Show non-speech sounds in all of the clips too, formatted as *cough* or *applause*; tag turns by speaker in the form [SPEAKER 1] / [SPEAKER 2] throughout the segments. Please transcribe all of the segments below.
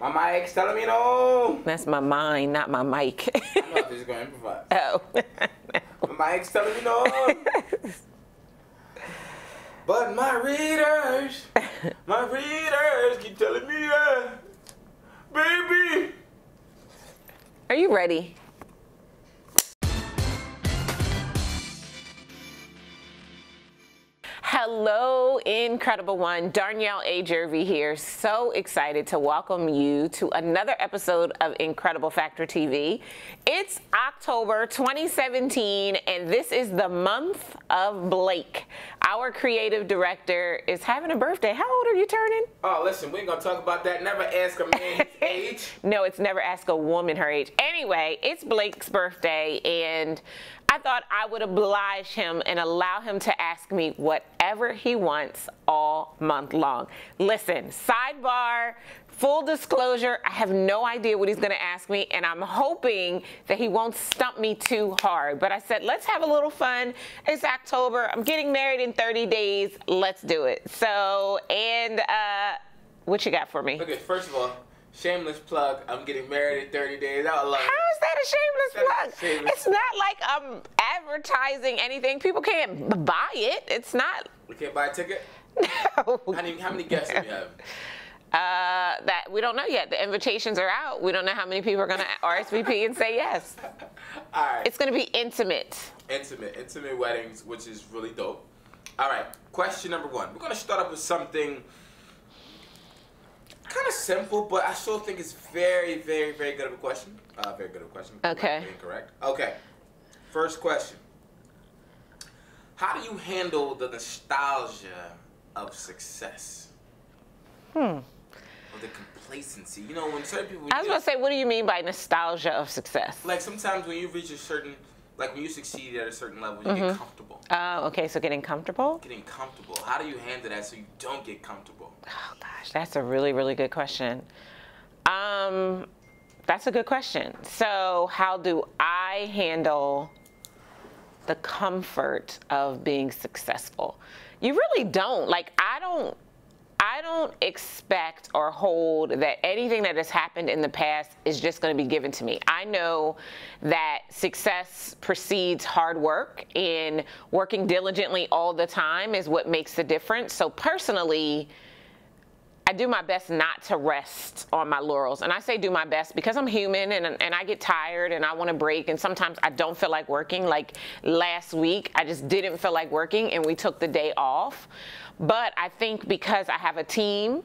[SPEAKER 1] My mic's telling me no.
[SPEAKER 2] That's my mind, not my mic.
[SPEAKER 1] I'm not just gonna improvise. *laughs*
[SPEAKER 2] oh. *laughs*
[SPEAKER 1] My mic's telling me no. but my readers, my readers keep telling me that, baby.
[SPEAKER 2] Are you ready? Hello, incredible one. Darnyelle A. Jervey here. So excited to welcome you to another episode of Incredible Factor TV. It's October 2017, and this is the month of Blake. Our creative director is having a birthday. How old are you turning?
[SPEAKER 1] Oh, listen, we ain't gonna talk about that. Never ask a man his *laughs* age.
[SPEAKER 2] No, it's never ask a woman her age. Anyway, it's Blake's birthday, and I thought I would oblige him and allow him to ask me whatever he wants all month long. Listen, sidebar, full disclosure, I have no idea what he's going to ask me, and I'm hoping that he won't stump me too hard. But I said, let's have a little fun. It's October. I'm getting married in 30 days. Let's do it. So, and uh, what you got for me?
[SPEAKER 1] Okay, first of all, shameless plug. I'm getting married in 30 days. I love
[SPEAKER 2] How is that a shameless plug?
[SPEAKER 1] shameless.
[SPEAKER 2] It's not like I'm advertising anything. People can't buy it. It's not.
[SPEAKER 1] We can't buy a ticket.
[SPEAKER 2] No.
[SPEAKER 1] How many, how many guests do we have? *laughs*
[SPEAKER 2] Uh, that we don't know yet. The invitations are out. We don't know how many people are going *laughs* to RSVP and say yes. *laughs*
[SPEAKER 1] All right.
[SPEAKER 2] It's going to be intimate.
[SPEAKER 1] intimate, intimate weddings, which is really dope. All right, question number one. We're gonna start off with something kind of simple, but I still think it's very, very, very good of a question. Uh, very good of a question.
[SPEAKER 2] Okay.
[SPEAKER 1] Correct. Okay. First question. How do you handle the nostalgia of success?
[SPEAKER 2] Hmm.
[SPEAKER 1] Or the complacency? You know, when certain people.
[SPEAKER 2] I was going to say, what do you mean by nostalgia of success?
[SPEAKER 1] like sometimes when you reach a certain, like when you succeed at a certain level, you
[SPEAKER 2] Mm-hmm.
[SPEAKER 1] get comfortable.
[SPEAKER 2] Oh, okay. So getting comfortable.
[SPEAKER 1] getting comfortable. How do you handle that so you don't get comfortable?
[SPEAKER 2] Oh gosh, that's a really, really good question. Um, that's a good question. So, how do I handle the comfort of being successful? You really don't. Like, I don't. I don't expect or hold that anything that has happened in the past is just going to be given to me. I know that success precedes hard work, and working diligently all the time is what makes the difference. So, personally, I do my best not to rest on my laurels. And I say do my best because I'm human and, and I get tired and I want to break. And sometimes I don't feel like working. Like last week, I just didn't feel like working and we took the day off. But I think because I have a team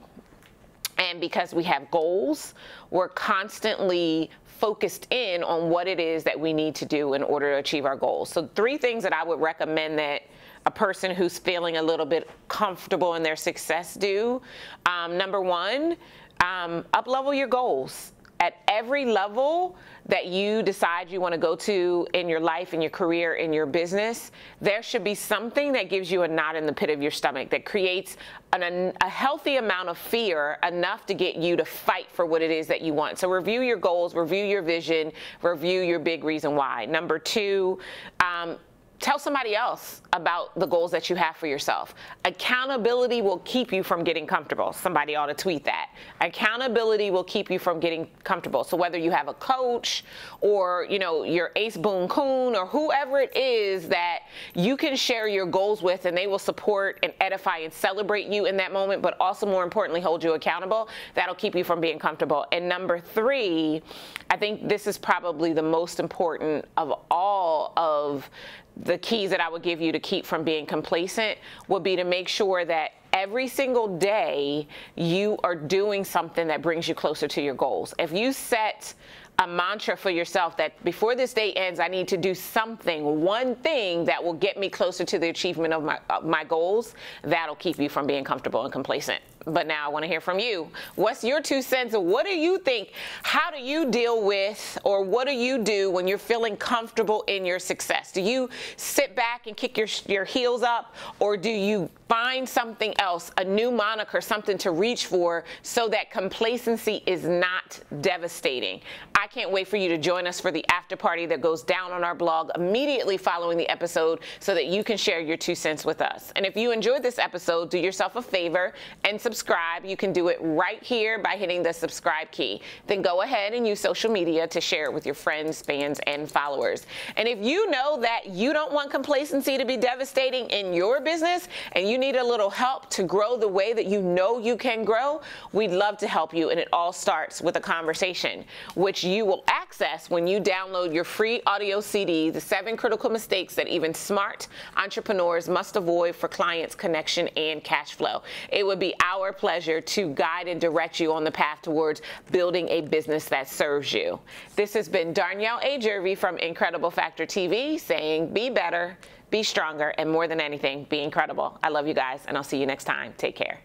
[SPEAKER 2] and because we have goals, we're constantly focused in on what it is that we need to do in order to achieve our goals. So, three things that I would recommend that a person who's feeling a little bit comfortable in their success do. Um, number one, um, up level your goals. At every level that you decide you want to go to in your life, in your career, in your business, there should be something that gives you a knot in the pit of your stomach that creates an, a healthy amount of fear enough to get you to fight for what it is that you want. So review your goals, review your vision, review your big reason why. Number two, um, tell somebody else about the goals that you have for yourself. Accountability will keep you from getting comfortable. Somebody ought to tweet that. Accountability will keep you from getting comfortable. So whether you have a coach or, you know, your ace boon coon or whoever it is that you can share your goals with and they will support and edify and celebrate you in that moment, but also more importantly hold you accountable, that'll keep you from being comfortable. And number 3, I think this is probably the most important of all of the keys that I would give you to keep from being complacent would be to make sure that every single day you are doing something that brings you closer to your goals. If you set a mantra for yourself that before this day ends, I need to do something, one thing that will get me closer to the achievement of my, of my goals, that'll keep you from being comfortable and complacent. But now I want to hear from you. What's your two cents? What do you think? How do you deal with, or what do you do when you're feeling comfortable in your success? Do you sit back and kick your, your heels up, or do you find something else, a new moniker, something to reach for so that complacency is not devastating? I can't wait for you to join us for the after party that goes down on our blog immediately following the episode so that you can share your two cents with us. And if you enjoyed this episode, do yourself a favor and subscribe subscribe, you can do it right here by hitting the subscribe key. Then go ahead and use social media to share it with your friends, fans, and followers. And if you know that you don't want complacency to be devastating in your business and you need a little help to grow the way that you know you can grow, we'd love to help you. And it all starts with a conversation, which you will access when you download your free audio CD, The Seven Critical Mistakes That Even Smart Entrepreneurs Must Avoid for Clients, Connection, and Cash Flow. It would be our pleasure to guide and direct you on the path towards building a business that serves you. This has been Darnyelle A. Jervey from Incredible Factor TV saying, be better, be stronger, and more than anything, be incredible. I love you guys, and I'll see you next time. Take care.